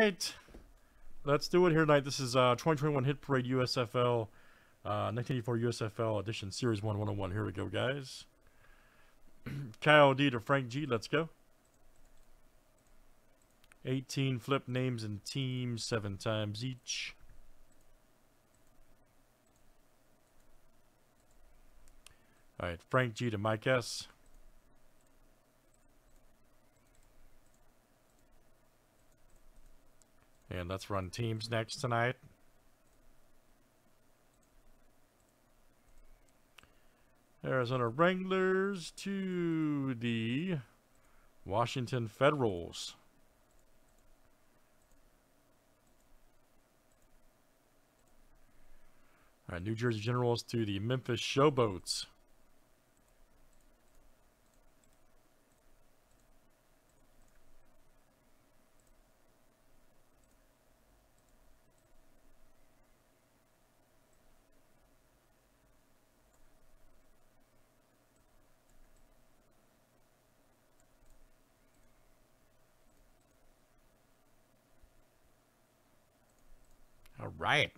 right. Let's do it here tonight. This is uh, 2021 Hit Parade USFL, uh, 1984 USFL Edition Series 1 101. Here we go, guys. Kyle D to Frank G. Let's go. 18 flip names and teams, seven times each. All right, Frank G to Mike S. And let's run teams next tonight. Arizona Wranglers to the Washington Federals. All right, New Jersey Generals to the Memphis Showboats. All right.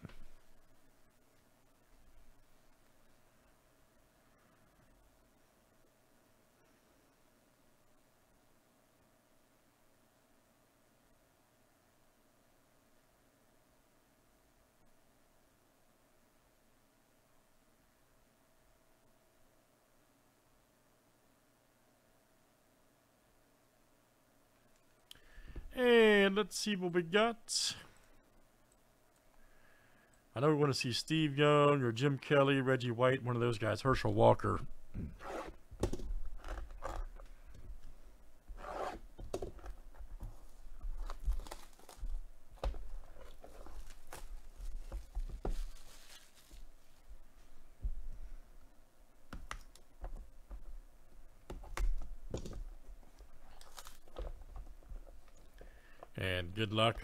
And let's see what we got. I know we want to see Steve Young or Jim Kelly, Reggie White, one of those guys, Herschel Walker. And good luck.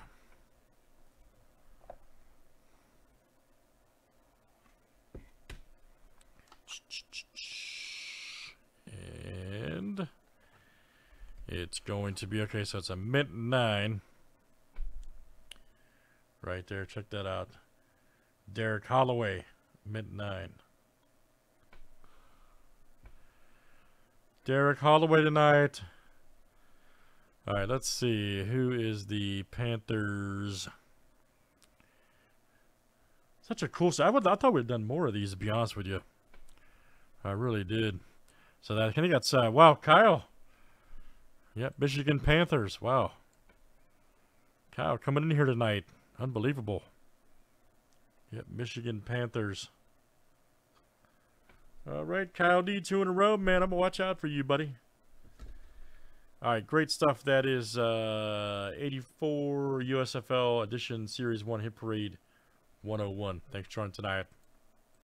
And it's going to be okay. So it's a mint nine right there. Check that out. Derek Holloway, mint nine. Derek Holloway tonight. All right, let's see. Who is the Panthers? Such a cool. I would. I thought we'd done more of these. To be honest with you, I really did. So that I think that's uh, wow, Kyle. Yep, Michigan Panthers. Wow, Kyle coming in here tonight. Unbelievable. Yep, Michigan Panthers. All right, Kyle D, two in a row, man. I'm gonna watch out for you, buddy. All right, great stuff. That is uh, 84 USFL Edition Series 1 Hit Parade 101. Thanks for joining tonight.